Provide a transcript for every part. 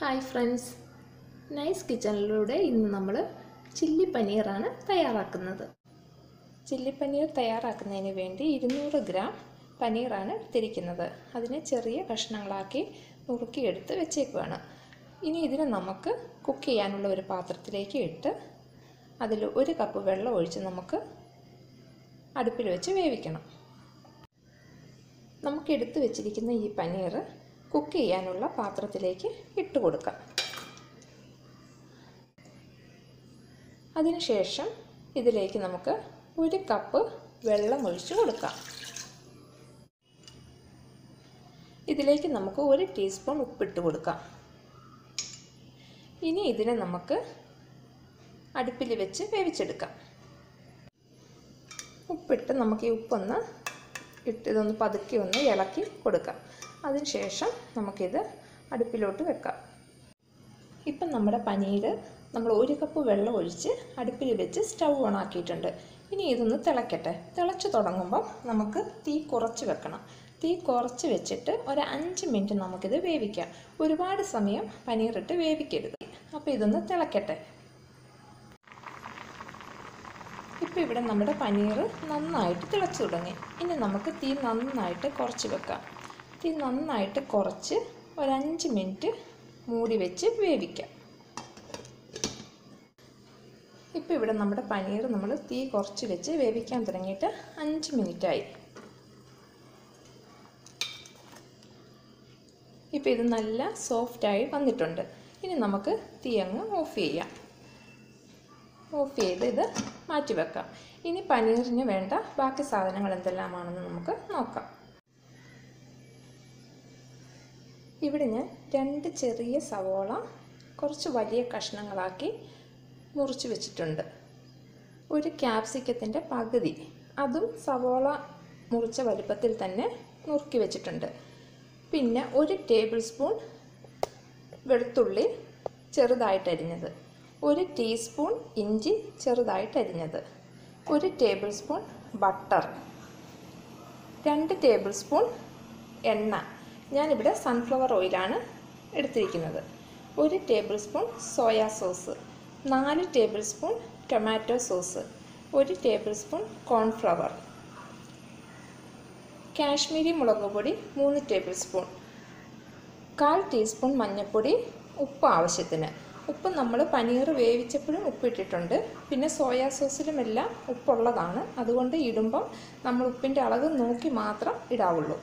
Hi friends nice കിച്ചണിലൂടെ ഇന്ന് നമ്മൾ chilli പനീറാണ് തയ്യാറാക്കുന്നത്. ചില്ലി പനീർ തയ്യാറാക്കുന്നതിന് വേണ്ടി ഇരുന്നൂറ് ഗ്രാം പനീറാണ് എടുത്തിരിക്കുന്നത്. അതിനെ ചെറിയ കഷ്ണങ്ങളാക്കി നുറുക്കിയെടുത്ത് വെച്ചേക്കുവാണ്. ഇനി ഇതിനെ നമുക്ക് കുക്ക് ചെയ്യാനുള്ള ഒരു പാത്രത്തിലേക്ക് ഇട്ട് അതിൽ ഒരു കപ്പ് വെള്ളം ഒഴിച്ച് നമുക്ക് അടുപ്പിൽ വെച്ച് വേവിക്കണം. നമുക്ക് എടുത്തു വെച്ചിരിക്കുന്ന ഈ പനീർ കുക്ക് ചെയ്യാനുള്ള പാത്രത്തിലേക്ക് ഇട്ട് കൊടുക്കാം. അതിനുശേഷം ഇതിലേക്ക് നമുക്ക് ഒരു കപ്പ് വെള്ളം ഒഴിച്ച് കൊടുക്കാം. ഇതിലേക്ക് നമുക്ക് ഒരു ടീസ്പൂൺ ഉപ്പിട്ട് കൊടുക്കാം. ഇനി ഇതിനെ നമുക്ക് അടുപ്പിൽ വെച്ച് വേവിച്ചെടുക്കാം. ഉപ്പിട്ട് നമുക്ക് ഈ ഉപ്പൊന്ന് ഇട്ട് ഇതൊന്ന് പതുക്കി ഒന്ന് ഇളക്കി കൊടുക്കാം. അതിനുശേഷം നമുക്കിത് അടുപ്പിലോട്ട് വെക്കാം. ഇപ്പം നമ്മുടെ പനീർ നമ്മൾ ഒരു കപ്പ് വെള്ളം ഒഴിച്ച് അടുപ്പിൽ വെച്ച് സ്റ്റൗ ഓൺ ആക്കിയിട്ടുണ്ട്. ഇനി ഇതൊന്ന് തിളക്കട്ടെ. തിളച്ച് തുടങ്ങുമ്പം നമുക്ക് തീ കുറച്ച് വെക്കണം. തീ കുറച്ച് വെച്ചിട്ട് ഒരു അഞ്ച് മിനിറ്റ് നമുക്കിത് വേവിക്കാം. ഒരുപാട് സമയം പനീറിട്ട് വേവിക്കരുത്. അപ്പോൾ ഇതൊന്ന് തിളക്കട്ടെ. ഇപ്പോൾ ഇവിടെ നമ്മുടെ പനീർ നന്നായിട്ട് തിളച്ചു തുടങ്ങി. ഇനി നമുക്ക് തീ നന്നായിട്ട് കുറച്ച് വെക്കാം. തീ നന്നായിട്ട് കുറച്ച് ഒരഞ്ച് മിനിറ്റ് മൂടി വെച്ച് വേവിക്കാം. ഇപ്പോൾ ഇവിടെ നമ്മുടെ പനീർ നമ്മൾ തീ കുറച്ച് വെച്ച് വേവിക്കാൻ തുടങ്ങിയിട്ട് അഞ്ച് മിനിറ്റായി. ഇപ്പോൾ ഇത് നല്ല സോഫ്റ്റായി വന്നിട്ടുണ്ട്. ഇനി നമുക്ക് തീ അങ്ങ് ഓഫ് ചെയ്യാം. ഓഫ് ചെയ്ത് ഇത് മാറ്റി വെക്കാം. ഇനി പനീറിന് വേണ്ട ബാക്കി സാധനങ്ങൾ എന്തെല്ലാമാണെന്ന് നമുക്ക് നോക്കാം. ഇവിടെ ഞാൻ രണ്ട് ചെറിയ സവോള കുറച്ച് വലിയ കഷ്ണങ്ങളാക്കി മുറിച്ച് വെച്ചിട്ടുണ്ട്. ഒരു ക്യാപ്സിക്കത്തിന്റെ പകുതി. അതും സവോള മുറിച്ച വലുപ്പത്തിൽ തന്നെ നുറുക്കി വെച്ചിട്ടുണ്ട്. പിന്നെ ഒരു ടേബിൾ സ്പൂൺ വെളുത്തുള്ളി ചെറുതായിട്ടരിഞ്ഞത് ഒരു ടീസ്പൂൺ ഇഞ്ചി ചെറുതായിട്ടരിഞ്ഞത് ഒരു ടേബിൾ സ്പൂൺ ബട്ടർ. രണ്ട് ടേബിൾ സ്പൂൺ എണ്ണ. ഞാനിവിടെ സൺഫ്ലവർ ഓയിലാണ് എടുത്തിരിക്കുന്നത്. ഒരു ടേബിൾ സ്പൂൺ സോയാ സോസ് നാല് ടേബിൾ സ്പൂൺ ടൊമാറ്റോ സോസ് ഒരു ടേബിൾ സ്പൂൺ കോൺഫ്ലവർ കാശ്മീരി മുളക് പൊടി മൂന്ന് ടേബിൾ സ്പൂൺ കാൽ ടീസ്പൂൺ മഞ്ഞൾപ്പൊടി ഉപ്പ് ആവശ്യത്തിന്. ഉപ്പ് നമ്മൾ പനീർ വേവിച്ചപ്പോഴും ഉപ്പിട്ടിട്ടുണ്ട് പിന്നെ സോയാ സോസിലുമെല്ലാം ഉപ്പുള്ളതാണ്. അതുകൊണ്ട് ഇടുമ്പം നമ്മൾ ഉപ്പിന്റെ അളവ് നോക്കി മാത്രം ഇടാവുള്ളൂ.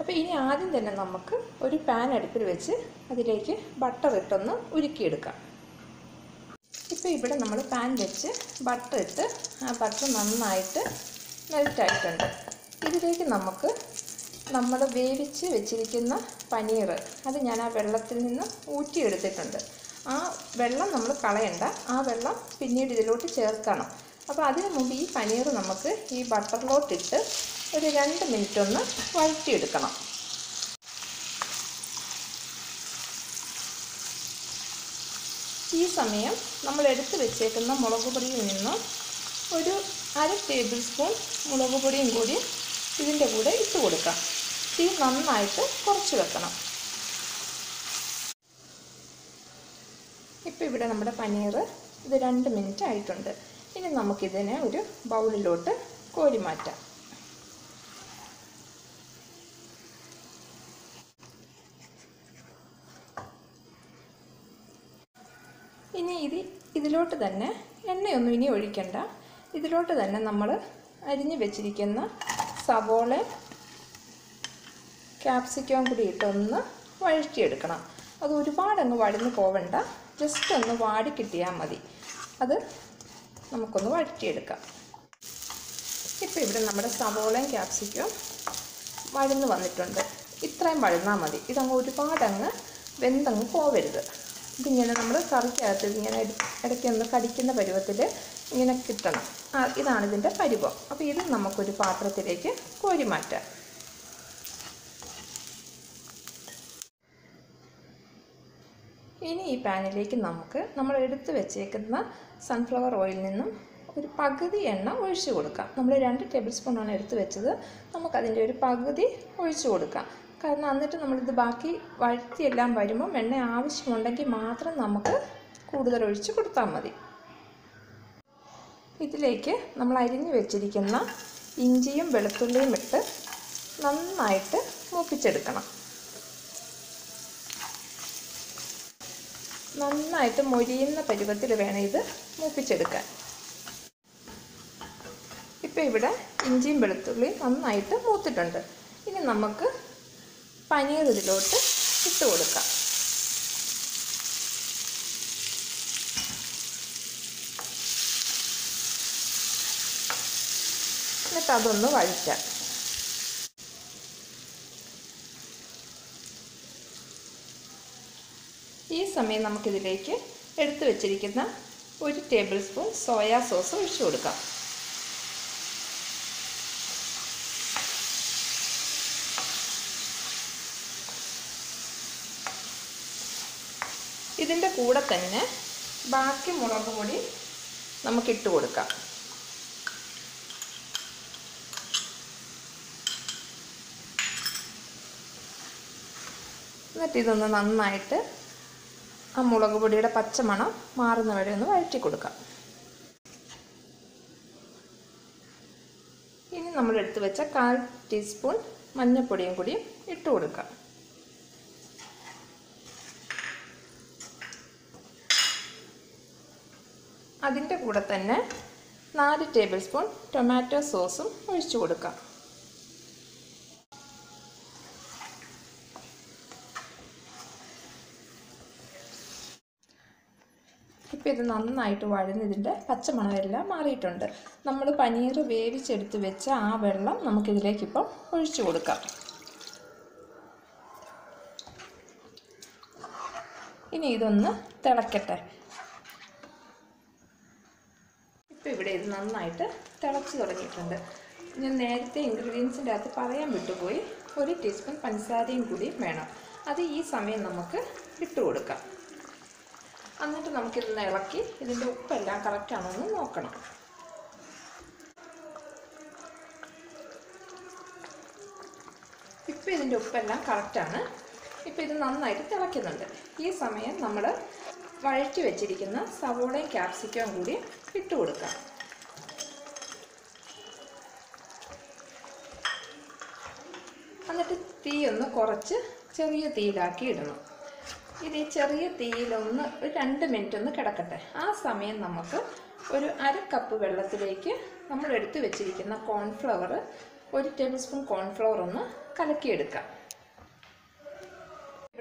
അപ്പോൾ ഇനി ആദ്യം തന്നെ നമുക്ക് ഒരു പാൻ അടുപ്പിൽ വെച്ച് അതിലേക്ക് ബട്ടർ ഇട്ടൊന്ന് ഉരുക്കിയെടുക്കാം. ഇപ്പോൾ ഇവിടെ നമ്മൾ പാൻ വെച്ച് ബട്ടർ ഇട്ട് ആ ബട്ടർ നന്നായിട്ട് മെൽറ്റായിട്ടുണ്ട് ഇതിലേക്ക് നമുക്ക് നമ്മൾ വേവിച്ച് വെച്ചിരിക്കുന്ന പനീർ അത് ഞാൻ ആ വെള്ളത്തിൽ നിന്ന് ഊറ്റിയെടുത്തിട്ടുണ്ട്. ആ വെള്ളം നമ്മൾ കളയണ്ട ആ വെള്ളം പിന്നീട് ഇതിലോട്ട് ചേർക്കണം. അപ്പോൾ അതിനു മുമ്പ് ഈ പനീർ നമുക്ക് ഈ ബട്ടറിലോട്ടിട്ട് ഒരു രണ്ട് മിനിറ്റ് ഒന്ന് വഴറ്റിയെടുക്കണം. ഈ സമയം നമ്മൾ എടുത്തു വെച്ചേക്കുന്ന മുളക് പൊടിയിൽ നിന്നും ഒരു അര ടേബിൾ സ്പൂൺ മുളക് പൊടിയും കൂടി ഇതിന്റെ കൂടെ ഇട്ട് കൊടുക്കാം. തീ നന്നായിട്ട് കുറച്ച് വെക്കണം. ഇപ്പോൾ ഇവിടെ നമ്മുടെ പനീർ ഇത് രണ്ട് മിനിറ്റ് ആയിട്ടുണ്ട്. ഇനി നമുക്കിതിനെ ഒരു ബൗളിലോട്ട് കോരി മാറ്റാം. ഇനി ഇത് ഇതിലോട്ട് തന്നെ എണ്ണയൊന്നും ഇനി ഒഴിക്കണ്ട. ഇതിലോട്ട് തന്നെ നമ്മൾ അരിഞ്ഞു വെച്ചിരിക്കുന്ന സവോള ക്യാപ്സിക്കം കൂടി ഇട്ടൊന്ന് വഴറ്റിയെടുക്കണം. അത് ഒരുപാടങ്ങ് വഴന്ന് പോവണ്ട. ജസ്റ്റ് ഒന്ന് വാടി കിട്ടിയാൽ മതി. അത് നമുക്കൊന്ന് വഴറ്റിയെടുക്കാം. ഇപ്പോൾ ഇവിടെ നമ്മുടെ സവോളയും ക്യാപ്സിക്കവും വഴന്ന് വന്നിട്ടുണ്ട്. ഇത്രയും വഴന്നാൽ മതി. ഇതങ്ങ് ഒരുപാടങ്ങ് വെന്തങ്ങ് പോവരുത്. ഇതിങ്ങനെ നമ്മൾ കറിക്കകത്ത് ഇങ്ങനെ ഇടയ്ക്ക് ഒന്ന് കടിക്കുന്ന പരുവത്തിൽ ഇങ്ങനെ കിട്ടണം. ഇതാണ് ഇതിന്റെ പരുവം. അപ്പോൾ ഇത് നമുക്കൊരു പാത്രത്തിലേക്ക് കോരി മാറ്റാം. ഇനി ഈ പാനിലേക്ക് നമുക്ക് നമ്മൾ എടുത്ത് വെച്ചേക്കുന്ന സൺഫ്ലവർ ഓയിൽ നിന്നും ഒരു പകുതി എണ്ണ ഒഴിച്ചു കൊടുക്കാം. നമ്മൾ രണ്ട് ടേബിൾ സ്പൂണാണ് എടുത്ത് വെച്ചത്. നമുക്കതിന്റെ ഒരു പകുതി ഒഴിച്ചു കൊടുക്കാം. കാരണം എന്നിട്ട് നമ്മളിത് ബാക്കി വഴത്തിയെല്ലാം വരുമ്പം എണ്ണ ആവശ്യമുണ്ടെങ്കിൽ മാത്രം നമുക്ക് കൂടുതൽ ഒഴിച്ച് കൊടുത്താൽ മതി. ഇതിലേക്ക് നമ്മൾ അരിഞ്ഞു വെച്ചിരിക്കുന്ന ഇഞ്ചിയും വെളുത്തുള്ളിയും ഇട്ട് നന്നായിട്ട് മൂപ്പിച്ചെടുക്കണം. നന്നായിട്ട് മൊരിയുന്ന പരുവത്തിൽ വേണം ഇത് മൂപ്പിച്ചെടുക്കാൻ. ഇപ്പം ഇവിടെ ഇഞ്ചിയും വെളുത്തുള്ളിയും നന്നായിട്ട് മൂത്തിട്ടുണ്ട്. ഇനി നമുക്ക് പനീർ ഇതിലോട്ട് ഇട്ട് കൊടുക്കാം. എന്നിട്ട് അതൊന്ന് വഴിക്കാം. ഈ സമയം നമുക്കിതിലേക്ക് എടുത്തു വച്ചിരിക്കുന്ന ഒരു ടേബിൾ സ്പൂൺ സോയാ സോസ് ഒഴിച്ചു കൊടുക്കാം. ഇതിന്റെ കൂടെ തന്നെ ബാക്കി മുളക് പൊടി നമുക്കിട്ട് കൊടുക്കാം. എന്നിട്ട് ഇതൊന്ന് നന്നായിട്ട് ആ മുളക് പൊടിയുടെ പച്ചമണം മാറുന്ന വരെ ഒന്ന് വഴറ്റി കൊടുക്കാം. ഇനി നമ്മൾ എടുത്തു വെച്ച കാൽ ടീസ്പൂൺ മഞ്ഞൾപ്പൊടിയും കൂടി ഇട്ട് കൊടുക്കാം. അതിന്റെ കൂടെ തന്നെ നാല് ടേബിൾ സ്പൂൺ ടൊമാറ്റോ സോസും ഒഴിച്ചു കൊടുക്കാം. ഇപ്പോൾ ഇത് നന്നായിട്ട് വഴഞ്ഞതിന്റെ പച്ചമണമെല്ലാം മാറിയിട്ടുണ്ട്. നമ്മൾ പനീർ വേവിച്ചെടുത്ത് വെച്ച ആ വെള്ളം നമുക്കിതിലേക്കിപ്പം ഒഴിച്ചു കൊടുക്കാം. ഇനി ഇതൊന്ന് തിളക്കട്ടെ. ഇപ്പോൾ ഇവിടെ ഇത് നന്നായിട്ട് തിളച്ച് തുടങ്ങിയിട്ടുണ്ട്. ഞാൻ നേരത്തെ ഇൻഗ്രീഡിയൻസിന്റെ അകത്ത് പറയാൻ വിട്ടുപോയി. ഒരു ടീസ്പൂൺ പഞ്ചസാരയും കൂടി വേണം. അത് ഈ സമയം നമുക്ക് ഇട്ട് കൊടുക്കാം. എന്നിട്ട് നമുക്കിതൊന്ന് ഇളക്കി ഇതിന്റെ ഉപ്പെല്ലാം കറക്റ്റാണോ എന്ന് നോക്കണം. ഇപ്പം ഇതിന്റെ ഉപ്പെല്ലാം കറക്റ്റാണ് ഇപ്പം ഇത് നന്നായിട്ട് തിളയ്ക്കുന്നുണ്ട്. ഈ സമയം നമ്മൾ വഴറ്റി വെച്ചിരിക്കുന്ന സവോളയും ക്യാപ്സിക്കവും കൂടി ഇട്ട് കൊടുക്കാം. എന്നിട്ട് തീ ഒന്ന് കുറച്ച് ചെറിയ തീയിലാക്കി ഇടണം. ഇത് ഈ ചെറിയ തീയിലൊന്ന് ഒരു രണ്ട് മിനിറ്റ് ഒന്ന് കിടക്കട്ടെ. ആ സമയം നമുക്ക് ഒരു അര കപ്പ് വെള്ളത്തിലേക്ക് നമ്മൾ എടുത്തു വെച്ചിരിക്കുന്ന കോൺഫ്ലവർ ഒരു ടേബിൾ സ്പൂൺ കോൺഫ്ലവർ ഒന്ന് കലക്കിയെടുക്കാം.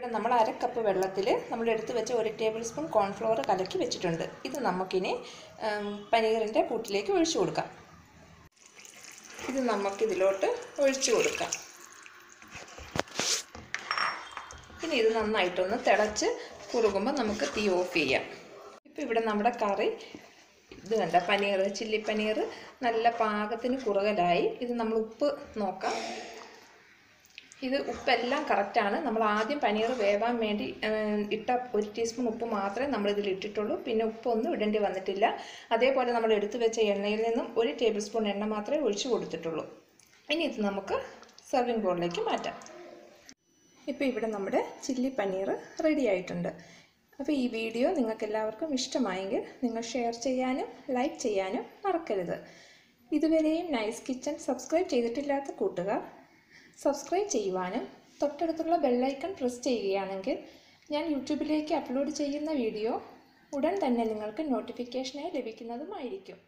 ഇവിടെ നമ്മൾ അര കപ്പ് വെള്ളത്തിൽ നമ്മൾ എടുത്ത് വെച്ച ഒരു ടേബിൾ സ്പൂൺ കോൺഫ്ലവർ കലക്കി വെച്ചിട്ടുണ്ട്. ഇത് നമുക്കിനി പനീറിന്റെ കൂട്ടിലേക്ക് ഒഴിച്ചു കൊടുക്കാം. ഇത് നമുക്കിതിലോട്ട് ഒഴിച്ചു കൊടുക്കാം. ഇനി ഇത് നന്നായിട്ടൊന്ന് തിളച്ച് കുറുകുമ്പോൾ നമുക്ക് തീ ഓഫ് ചെയ്യാം. ഇപ്പോൾ ഇവിടെ നമ്മുടെ കറി ഇത് കണ്ട പനീർ ചില്ലി പനീർ നല്ല പാകത്തിന് കുറുകലായി. ഇത് നമ്മൾ ഉപ്പ് നോക്കാം. ഇത് ഉപ്പെല്ലാം കറക്റ്റാണ് നമ്മൾ ആദ്യം പനീർ വേവാൻ വേണ്ടി ഇട്ട ഒരു ടീസ്പൂൺ ഉപ്പ് മാത്രമേ നമ്മൾ ഇതിൽ ഇട്ടിട്ടുള്ളൂ. പിന്നെ ഉപ്പൊന്നും ഇടേണ്ടി വന്നിട്ടില്ല. അതേപോലെ നമ്മൾ എടുത്തു വെച്ച എണ്ണയിൽ നിന്നും ഒരു ടേബിൾ സ്പൂൺ എണ്ണ മാത്രമേ ഒഴിച്ചു കൊടുത്തിട്ടുള്ളൂ. ഇനി ഇത് നമുക്ക് സെർവിങ് ബോളിലേക്ക് മാറ്റാം. ഇപ്പോൾ ഇവിടെ നമ്മുടെ ചില്ലി പനീർ റെഡി ആയിട്ടുണ്ട്. അപ്പോൾ ഈ വീഡിയോ നിങ്ങൾക്ക് എല്ലാവർക്കും ഇഷ്ടമായെങ്കിൽ നിങ്ങൾ ഷെയർ ചെയ്യാനും ലൈക്ക് ചെയ്യാനും മറക്കരുത്. ഇതുവരെയും നൈസ് കിച്ചൺ സബ്സ്ക്രൈബ് ചെയ്തിട്ടില്ലാത്ത കൂട്ടുകാർ സബ്സ്ക്രൈബ് ചെയ്യുവാനും തൊട്ടടുത്തുള്ള ബെല്ലൈക്കൺ പ്രസ് ചെയ്യുകയാണെങ്കിൽ ഞാൻ യൂട്യൂബിലേക്ക് അപ്ലോഡ് ചെയ്യുന്ന വീഡിയോ ഉടൻ തന്നെ നിങ്ങൾക്ക് നോട്ടിഫിക്കേഷനായി ലഭിക്കുന്നതുമായിരിക്കും.